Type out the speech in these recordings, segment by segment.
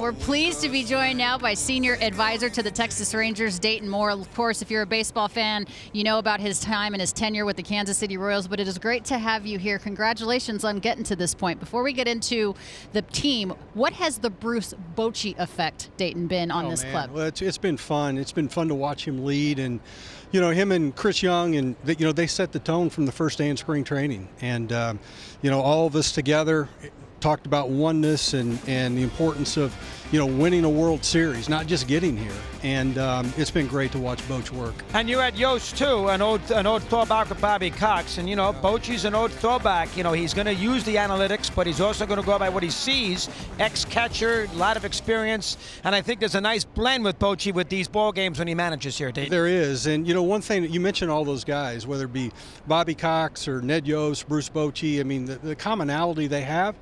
And we're pleased to be joined now by senior advisor to the Texas Rangers, Dayton Moore. Of course, if you're a baseball fan, you know about his time and his tenure with the Kansas City Royals, but it is great to have you here. Congratulations on getting to this point. Before we get into the team, what has the Bruce Bochy effect, Dayton, been on oh, this man. club? Well, it's, it's been fun. It's been fun to watch him lead and you know him and Chris Young, and you know they set the tone from the first day in spring training, and um, you know all of us together talked about oneness and, and the importance of you know winning a World Series, not just getting here. And um, it's been great to watch Boch work. And you had Yost too, an old an old throwback with Bobby Cox, and you know Bochy's an old throwback. You know he's going to use the analytics, but he's also going to go by what he sees. Ex catcher, a lot of experience, and I think there's a nice blend with Bochy with these ball games when he manages here. Dayton. There is, and you know one thing that you mentioned all those guys, whether it be Bobby Cox or Ned Yost, Bruce Bochy. I mean the, the commonality they have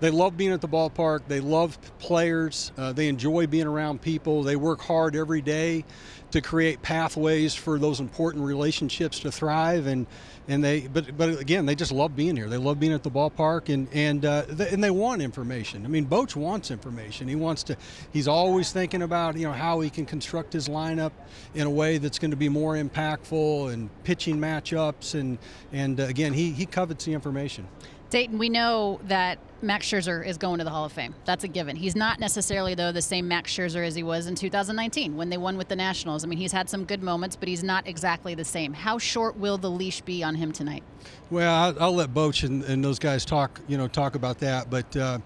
they love being at the ballpark. They love players. Uh, they enjoy being around people. They work hard every day to create pathways for those important relationships to thrive. And and they but but again, they just love being here. They love being at the ballpark and and uh, they, and they want information. I mean, Boch wants information. He wants to. He's always thinking about you know how he can construct his lineup in a way that's going to be more impactful and pitching matchups and and uh, again, he he covets the information. Dayton, we know that Max Scherzer is going to the Hall of Fame. That's a given. He's not necessarily, though, the same Max Scherzer as he was in 2019 when they won with the Nationals. I mean, he's had some good moments, but he's not exactly the same. How short will the leash be on him tonight? Well, I'll, I'll let Boch and, and, those guys talk, you know, talk about that. But uh,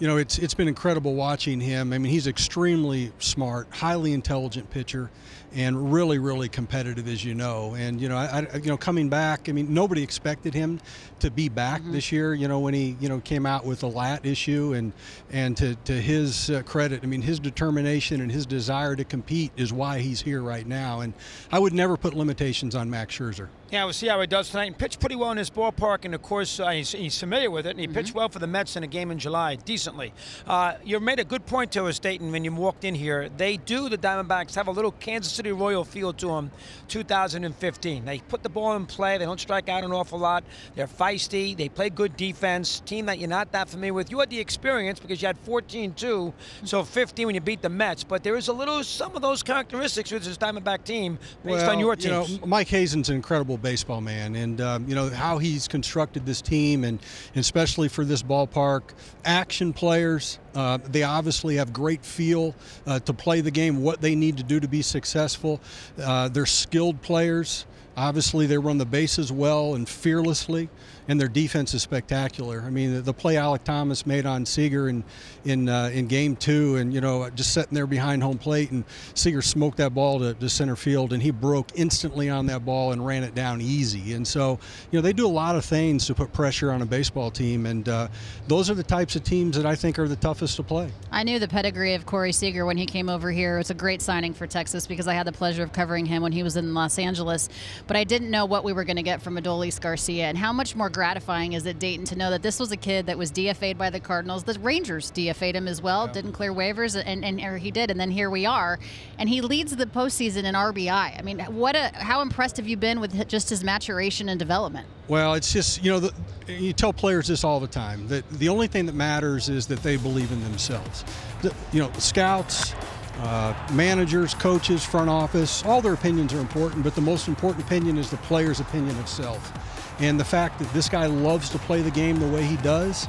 you know, it's it's been incredible watching him. I mean, he's extremely smart, highly intelligent pitcher, and really, really competitive, as you know. And you know, I, I you know, coming back. I mean, nobody expected him to be back mm-hmm. this year. You know, when he you know came out with the lat issue, and and to to his uh, credit, I mean, his determination and his desire to compete is why he's here right now. And I would never put limitations on Max Scherzer. Yeah, we'll see how he does tonight. And pitched pretty well in his ballpark, and of course uh, he's, he's, familiar with it. And he mm-hmm. pitched well for the Mets in a game in July, decently. Uh, you made a good point to us, Dayton, when you walked in here. They do the Diamondbacks have a little Kansas City Royal feel to them. 2015, they put the ball in play. They don't strike out an awful lot. They're feisty. They play good defense. Team that you're not that familiar with. You had the experience because you had 14-2, so 15 when you beat the Mets. But there is a little some of those characteristics with this Diamondback team based well, on your team. You know, Mike Hazen's an incredible baseball man, and um, you know how he's constructed this team, and, and especially for this ballpark, action players. Uh, they obviously have great feel uh, to play the game, what they need to do to be successful. Uh, they're skilled players. Obviously, they run the bases well and fearlessly and their defense is spectacular. I mean, the, the play Alek Thomas made on Seager in in uh, in game two, and you know, just sitting there behind home plate, and Seager smoked that ball to, to center field, and he broke instantly on that ball and ran it down easy. And so, you know, they do a lot of things to put pressure on a baseball team, and uh, those are the types of teams that I think are the toughest to play. I knew the pedigree of Corey Seager when he came over here. It was a great signing for Texas because I had the pleasure of covering him when he was in Los Angeles, but I didn't know what we were going to get from Adolis Garcia and how much more gratifying is it Dayton to know that this was a kid that was DFA'd by the Cardinals. The Rangers DFA'd him as well, yeah. didn't clear waivers, and, and or he did, and then here we are, and he leads the postseason in RBI. I mean, what a how impressed have you been with just his maturation and development? Well, it's just you know the, you tell players this all the time that the only thing that matters is that they believe in themselves. The, you know, scouts. Uh, managers, coaches, front office, all their opinions are important, but the most important opinion is the player's opinion of self. And the fact that this guy loves to play the game the way he does,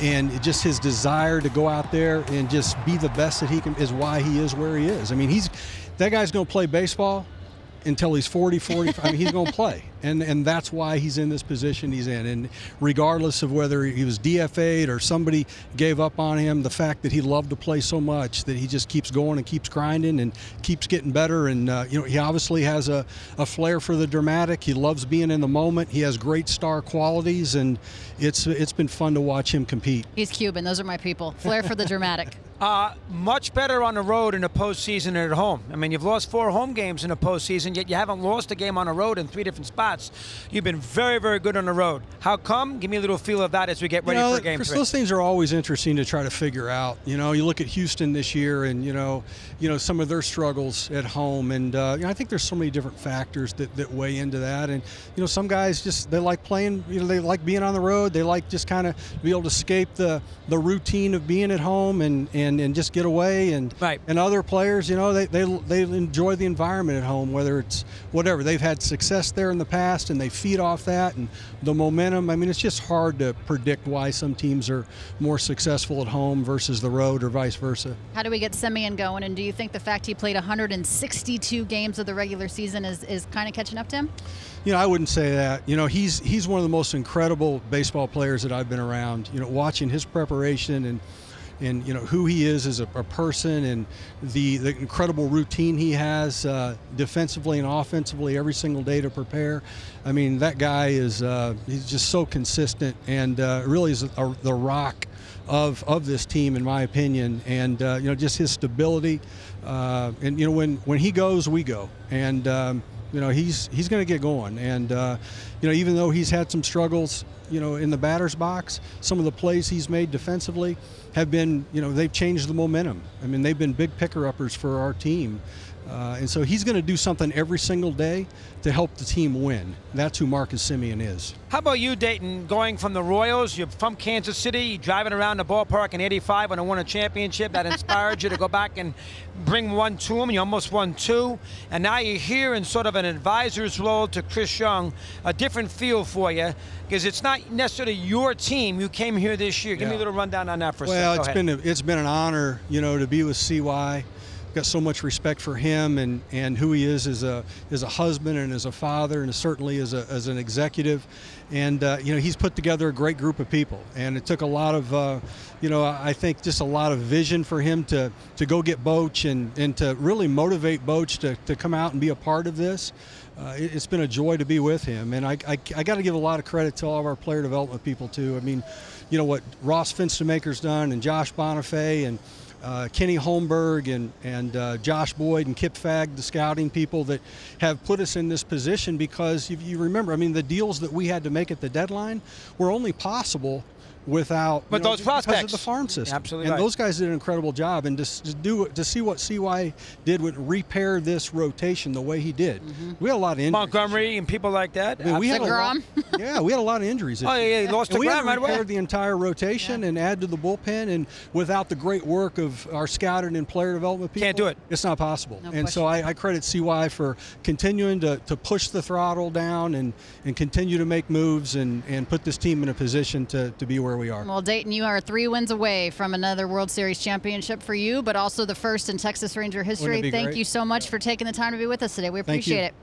and just his desire to go out there and just be the best that he can is why he is where he is. I mean, he's that guy's going to play baseball until he's 40, 45. I mean, he's going to play. And, and that's why he's in this position he's in. And regardless of whether he was DFA'd or somebody gave up on him, the fact that he loved to play so much that he just keeps going and keeps grinding and keeps getting better. And, uh, you know, he obviously has a, a flair for the dramatic. He loves being in the moment. He has great star qualities, and it's, it's been fun to watch him compete. He's Cuban. Those are my people. Flair for the dramatic. Uh, much better on the road in the postseason than at home. I mean, you've lost four home games in the postseason, yet you haven't lost a game on the road in three different spots. You've been very, very good on the road. How come? Give me a little feel of that as we get ready you know, for game Chris, three. Those things are always interesting to try to figure out. You know, you look at Houston this year, and you know, you know some of their struggles at home, and uh, you know, I think there's so many different factors that, that weigh into that. And you know, some guys just they like playing. You know, they like being on the road. They like just kind of be able to escape the the routine of being at home and and and, and just get away. And Right. and other players, you know, they, they they enjoy the environment at home, whether it's whatever. They've had success there in the past, and they feed off that and the momentum. I mean, it's just hard to predict why some teams are more successful at home versus the road, or vice versa. How do we get Semien going? And do you think the fact he played 162 games of the regular season is, is kind of catching up to him? You know, I wouldn't say that. You know, he's he's one of the most incredible baseball players that I've been around. You know, watching his preparation and and you know who he is as a, a person and the the incredible routine he has uh, defensively and offensively every single day to prepare. I mean, that guy is uh, he's just so consistent and uh, really is a, the rock of of this team, in my opinion. And uh, you know, just his stability. Uh, and you know, when when he goes, we go. And um, you know he's he's going to get going. And uh, you know even though he's had some struggles you know in the batter's box some of the plays he's made defensively have been you know they've changed the momentum. I mean they've been big picker uppers for our team uh, and so he's going to do something every single day to help the team win that's who marcus semien is How about you, Dayton? Going from the Royals, you're from Kansas City, driving around the ballpark in '85 when I won a championship. That inspired you to go back and bring one to him. You almost won two, and now you're here in sort of an advisor's role to Chris Young. A different feel for you because it's not necessarily your team. You came here this year. Give me a little rundown on that for a Well, second. it's been a, it's been an honor, you know, to be with CY. Got so much respect for him and, and who he is as a as a husband and as a father and certainly as a as an executive, and uh, you know he's put together a great group of people and it took a lot of uh, you know I think just a lot of vision for him to to go get Boch and and to really motivate Boch to, to come out and be a part of this. Uh, it, has been a joy to be with him, and I, I, I got to give a lot of credit to all of our player development people too. I mean, you know what Ross Fenstermaker's done, and Josh Bonifay, and uh, Kenny Holmberg, and and uh, Josh Boyd, and Kip Fagg, the scouting people that have put us in this position because you remember, I mean, the deals that we had to make at the deadline were only possible without but you know, those just because of prospects. the farm system. Absolutely and right. those guys did an incredible job, and to, to do to see what CY did with repair this rotation the way he did. Mm-hmm. We had a lot of injuries. Montgomery and people like that. I mean, we had a lot, yeah, we had a lot of injuries. this Oh, yeah, yeah, he lost and we DeGrom had to right away. the entire rotation and add to the bullpen. And without the great work of our scouting and player development people, Can't do it. It's not possible. No and so I, I credit CY for continuing to, to push the throttle down and, and continue to make moves and, and put this team in a position to, to be where we are. Well, Dayton, you are three wins away from another World Series championship for you, but also the first in Texas Ranger history. Thank great? you so much for taking the time to be with us today. We appreciate it.